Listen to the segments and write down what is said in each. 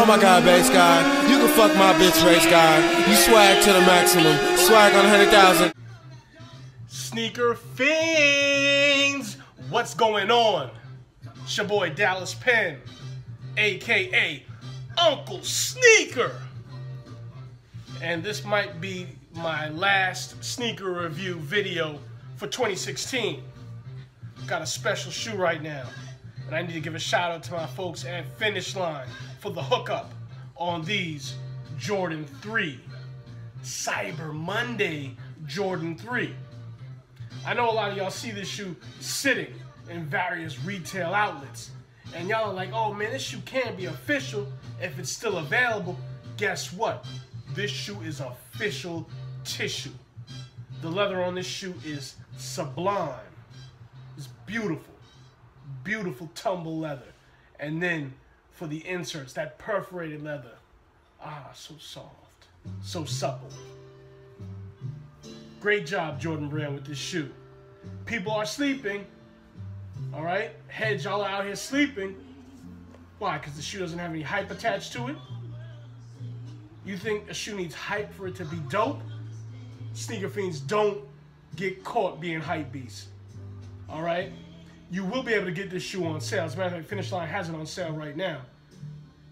Oh my god, bass guy. You can fuck my bitch race guy. You swag to the maximum. Swag on 100,000. Sneaker fiends, what's going on? It's your boy Dallas Penn, aka Uncle Sneaker. And this might be my last sneaker review video for 2016. Got a special shoe right now. And I need to give a shout out to my folks at Finish Line for the hookup on these Jordan 3. Cyber Monday Jordan 3. I know a lot of y'all see this shoe sitting in various retail outlets. And y'all are like, oh man, this shoe can't be official if it's still available. Guess what? This shoe is official tissue. The leather on this shoe is sublime. It's beautiful. Beautiful tumble leather. And then for the inserts, that perforated leather. Ah, so soft. So supple. Great job, Jordan Brand, with this shoe. People are sleeping. All right? Heads, y'all are out here sleeping. Why? Because the shoe doesn't have any hype attached to it? You think a shoe needs hype for it to be dope? Sneaker fiends don't get caught being hype beasts. All right? You will be able to get this shoe on sale. As a matter of fact, Finish Line has it on sale right now.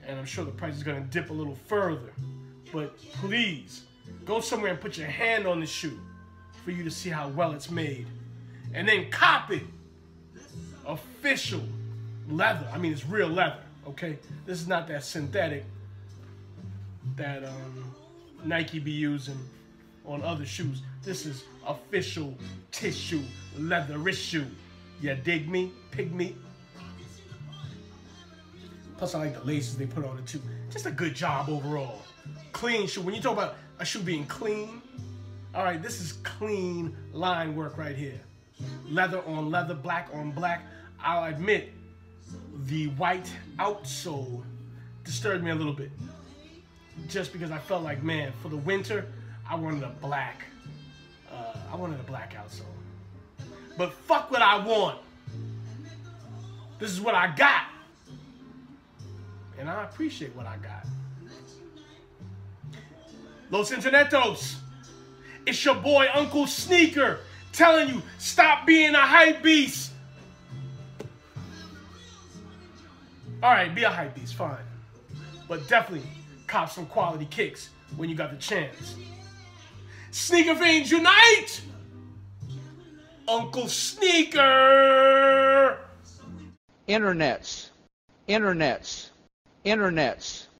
And I'm sure the price is going to dip a little further. But please, go somewhere and put your hand on the shoe for you to see how well it's made. And then copy official leather. I mean, it's real leather, okay? This is not that synthetic that um, Nike be using on other shoes. This is official tissue leather shoe. You dig me? Pig me? Plus, I like the laces they put on it too. Just a good job overall. Clean shoe. When you talk about a shoe being clean, all right, this is clean line work right here. Leather on leather, black on black. I'll admit, the white outsole disturbed me a little bit. Just because I felt like, man, for the winter, I wanted a black. Uh, I wanted a black outsole. But fuck what I want. This is what I got. And I appreciate what I got. Los Internetos. It's your boy Uncle Sneaker telling you stop being a hype beast. All right, be a hype beast, fine. But definitely cop some quality kicks when you got the chance. Sneaker Fiends Unite! Uncle Sneaker! Internets, internets, internets.